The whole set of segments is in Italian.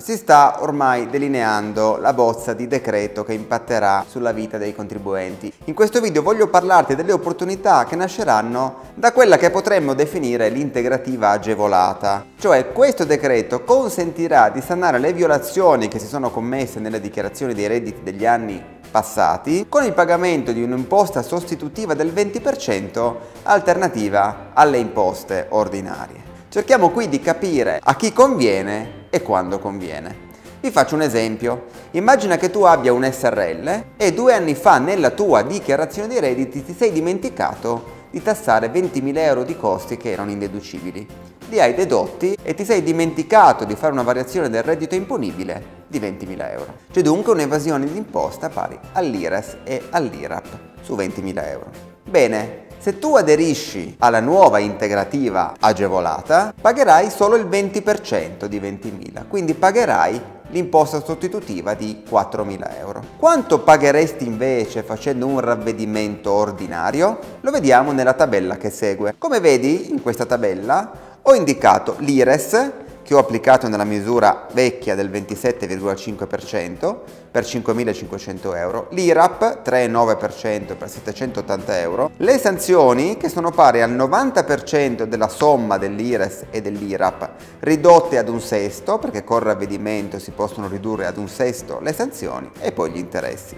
Si sta ormai delineando la bozza di decreto che impatterà sulla vita dei contribuenti. In questo video voglio parlarti delle opportunità che nasceranno da quella che potremmo definire l'integrativa agevolata. Cioè questo decreto consentirà di sanare le violazioni che si sono commesse nelle dichiarazioni dei redditi degli anni passati con il pagamento di un'imposta sostitutiva del 20% alternativa alle imposte ordinarie. Cerchiamo qui di capire a chi conviene e quando conviene. Vi faccio un esempio. Immagina che tu abbia un SRL e due anni fa nella tua dichiarazione dei redditi ti sei dimenticato di tassare 20.000 euro di costi che erano indeducibili. Li hai dedotti e ti sei dimenticato di fare una variazione del reddito imponibile di 20.000 euro. C'è dunque un'evasione di imposta pari all'IRES e all'IRAP su 20.000 euro. Bene, se tu aderisci alla nuova integrativa agevolata, pagherai solo il 20% di 20.000, quindi pagherai l'imposta sostitutiva di 4.000 euro. Quanto pagheresti invece facendo un ravvedimento ordinario? Lo vediamo nella tabella che segue. Come vedi in questa tabella ho indicato l'IRES che ho applicato nella misura vecchia del 27,5% per 5.500 euro, l'IRAP 3,9% per 780 euro, le sanzioni che sono pari al 90% della somma dell'IRES e dell'IRAP ridotte ad un sesto, perché con ravvedimento si possono ridurre ad un sesto le sanzioni e poi gli interessi.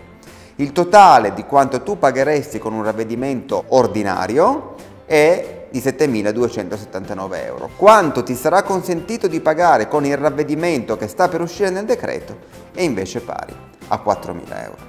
Il totale di quanto tu pagheresti con un ravvedimento ordinario è di 7.279 euro. Quanto ti sarà consentito di pagare con il ravvedimento che sta per uscire nel decreto è invece pari a 4.000 euro.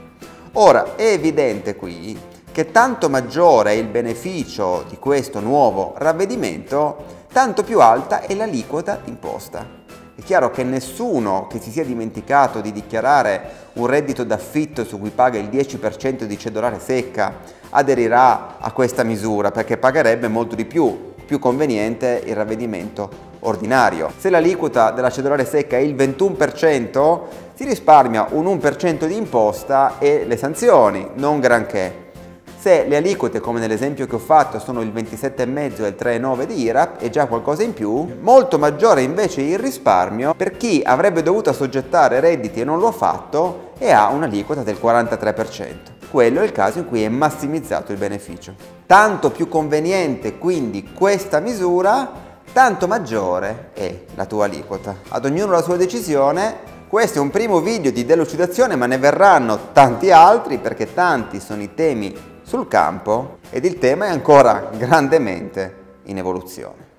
Ora è evidente qui che tanto maggiore è il beneficio di questo nuovo ravvedimento, tanto più alta è l'aliquota imposta. È chiaro che nessuno che si sia dimenticato di dichiarare un reddito d'affitto su cui paga il 10% di cedolare secca aderirà a questa misura perché pagherebbe molto di più, più conveniente il ravvedimento ordinario. Se l'aliquota della cedolare secca è il 21%, si risparmia un 1% di imposta e le sanzioni, non granché. Se le aliquote, come nell'esempio che ho fatto, sono il 27,5 e il 3,9 di IRAP, è già qualcosa in più, molto maggiore invece il risparmio per chi avrebbe dovuto assoggettare redditi e non lo ha fatto e ha un'aliquota del 43% quello è il caso in cui è massimizzato il beneficio. Tanto più conveniente quindi questa misura, tanto maggiore è la tua aliquota. Ad ognuno la sua decisione, questo è un primo video di delucidazione ma ne verranno tanti altri perché tanti sono i temi sul campo ed il tema è ancora grandemente in evoluzione.